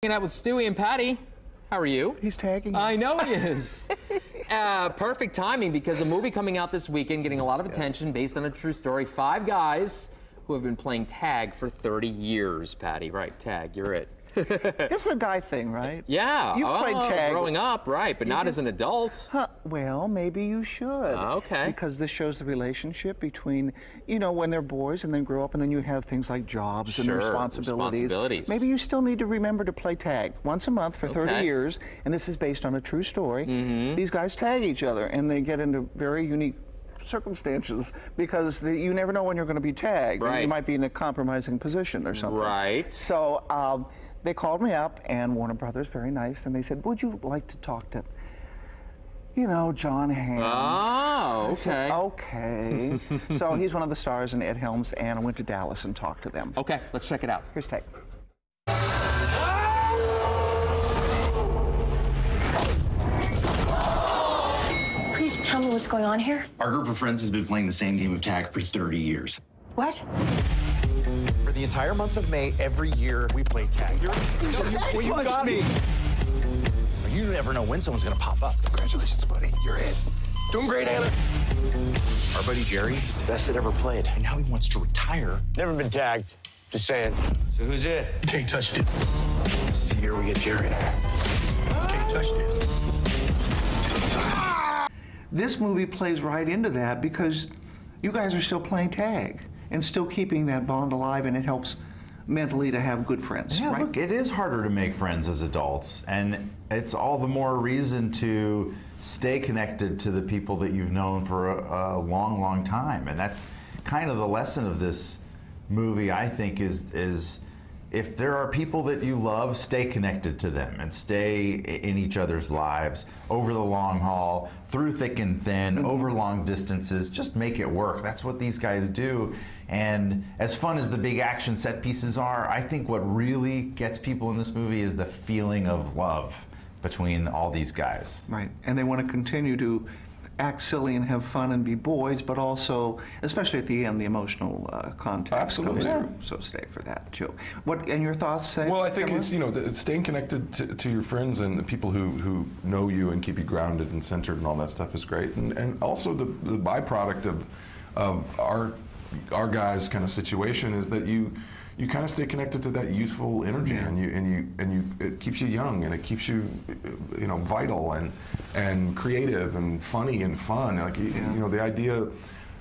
Hanging out with Stewie and Patty. How are you? He's tagging. I know he is. uh, perfect timing because a movie coming out this weekend getting a lot of attention based on a true story. Five guys who have been playing tag for 30 years, Patty. Right, tag, you're it. this is a guy thing, right? Yeah. You oh, played tag. Growing up, right, but not did? as an adult. Huh, well, maybe you should. Ah, okay. Because this shows the relationship between, you know, when they're boys and then grow up and then you have things like jobs Sure, and responsibilities. responsibilities. Maybe you still need to remember to play tag once a month for 30 years, and this is based on a true story. Mm-hmm. These guys tag each other and they get into very unique circumstances because the, you never know when you're going to be tagged. and Right. You might be in a compromising position or something. Right. So um, they called me up, and Warner Brothers, very nice, and they said, "Would you like to talk to, you know, Jon Hamm?" Oh, I said, okay. okay. so he's one of the stars in Ed Helms, and I went to Dallas and talked to them. Okay, let's check it out. Here's Ted. Please tell me what's going on here. Our group of friends has been playing the same game of tag for 30 years. What? For the entire month of May, every year we play tag. You're, well, you got me. You never know when someone's gonna pop up. Congratulations, buddy. You're in. Doing great, Anna. Our buddy Jerry is the best that ever played, and now he wants to retire. Never been tagged. Just saying. So who's it? Can't touch it. This is the year we get Jerry. Can't touch this. This movie plays right into that because you guys are still playing tag and still keeping that bond alive, and it helps mentally to have good friends, Yeah, right? look, it is harder to make friends as adults, and it's all the more reason to stay connected to the people that you've known for a, a long, long time. And that's kind of the lesson of this movie, I think, is is if there are people that you love, stay connected to them and stay in each other's lives over the long haul, through thick and thin, mm-hmm. over long distances. Just make it work. That's what these guys do. And as fun as the big action set pieces are, I think what really gets people in this movie is the feeling of love between all these guys. Right, and they want to continue to act silly and have fun and be boys, but also, especially at the end, the emotional uh, context Absolutely. comes through. So stay for that too. What and your thoughts? Say, Well, I think it's you know staying connected to, to your friends and the people who, who know you and keep you grounded and centered and all that stuff is great. And and also the, the byproduct of of our our guys kind of situation is that you you kind of stay connected to that youthful energy and you and you and you it keeps you young and it keeps you you know vital and and creative and funny and fun like you, you know the idea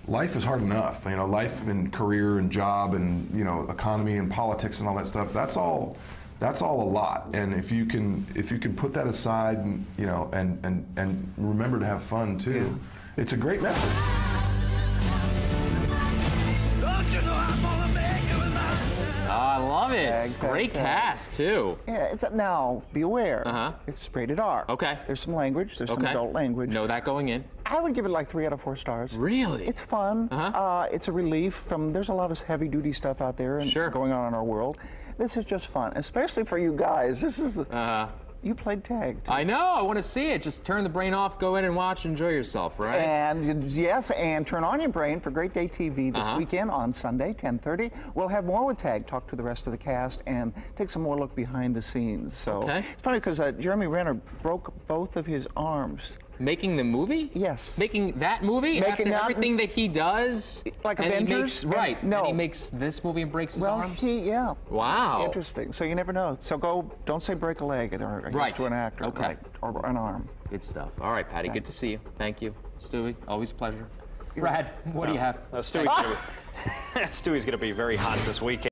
life is hard enough. You know, life and career and job and you know economy and politics and all that stuff. That's all. That's all a lot. And if you can, if you can put that aside, and you know, and and and remember to have fun too, it's a great message. Love it. Tag, tag, Great tag. cast, too. Yeah, it's now. Be aware. Uh-huh. It's rated R. Okay. There's some language. There's some adult language. Know that going in. I would give it like three out of four stars. Really? It's fun. Uh-huh. Uh, it's a relief from. There's a lot of heavy duty stuff out there and Sure. going on in our world. This is just fun, especially for you guys. This is the. Uh, you played tag. too. I know. I want to see it. Just turn the brain off, go in and watch, enjoy yourself, right? And yes, and turn on your brain for Great Day TV this Uh-huh. weekend on Sunday, 10:30. We'll have more with Tag, talk to the rest of the cast, and take some more look behind the scenes. So Okay. it's funny because uh, Jeremy Renner broke both of his arms. Making the movie? Yes. Making that movie Making after everything that he does? Like and Avengers? makes- And- right. no. And he makes this movie and breaks his well, arms? he yeah. Wow. Interesting. So you never know. So go. Don't say break a leg or against Right. to an actor. Okay. Right. Or an arm. Good stuff. All right, Patty. Good to see you. Thank you. Stewie, always a pleasure. Brad, what do you have? Uh, Stewie's gonna be, Stewie's gonna be very hot this weekend.